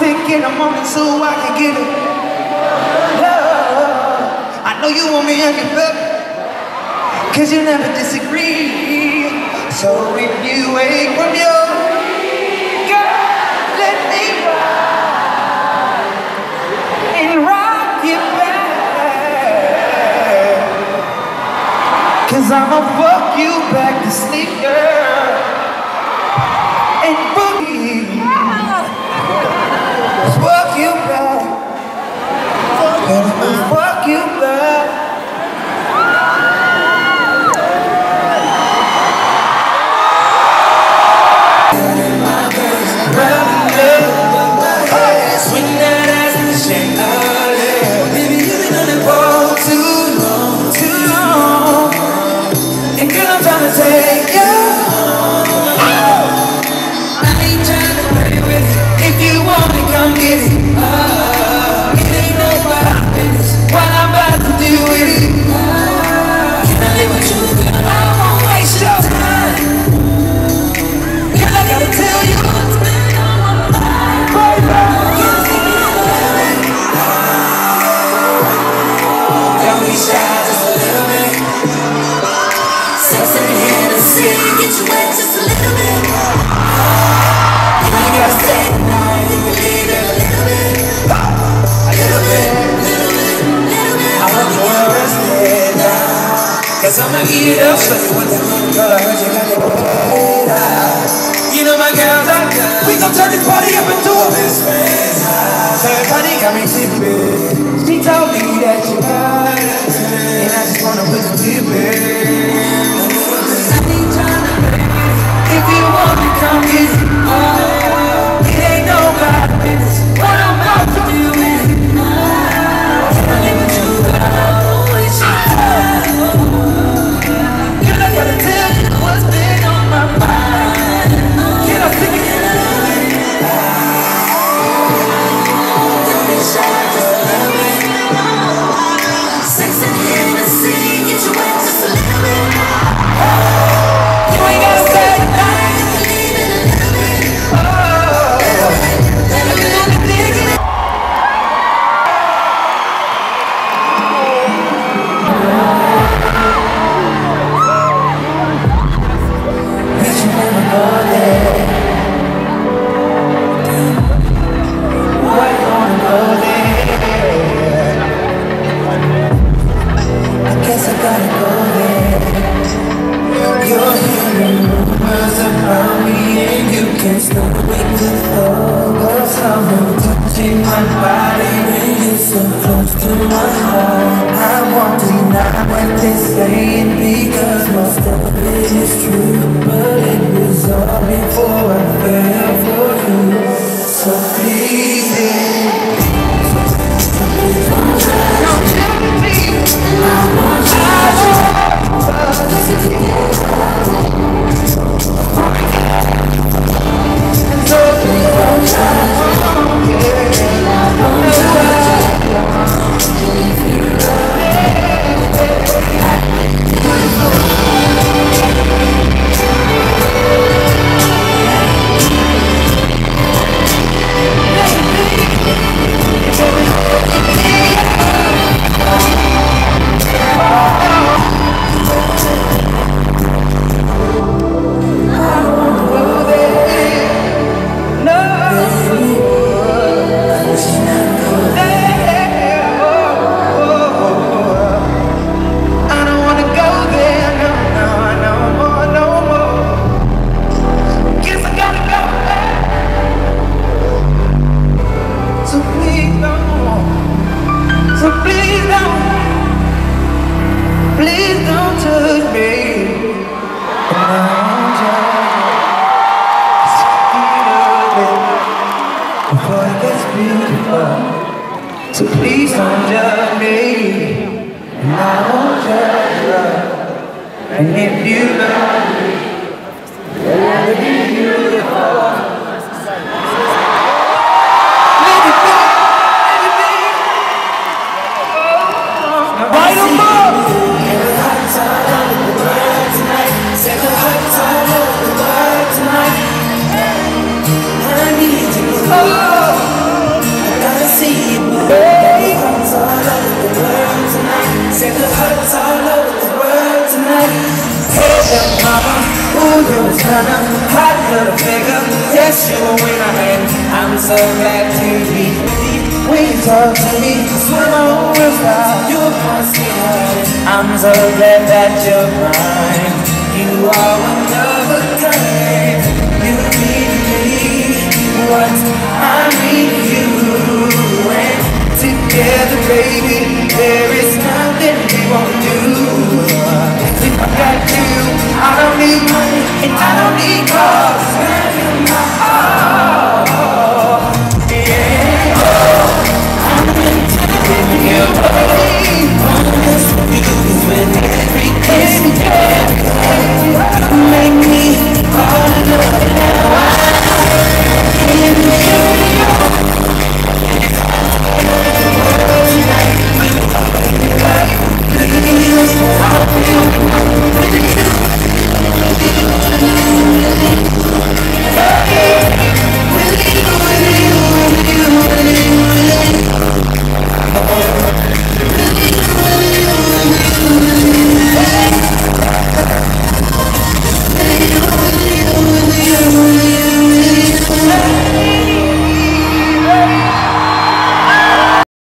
thinking I'm on it so I can get it. Love. I know you want me every Cause you never disagree. So if you wake from your say Guess I'ma eat it up so you wouldn't Girl, I heard you got your You know my girl, like We gon' turn this party up into a Third party got me tipping Can't stop the thought of someone touching my body when you're so close to my heart. I won't deny what they're saying because most of it love So please don't judge me. And I won't judge love And if you love me, let it be turner, hot little figure. Yes, you a winner, and I'm so glad to be with When you talk to me, swim on real fast. You're my sweetheart. I'm so glad that you're mine. You are wonderful.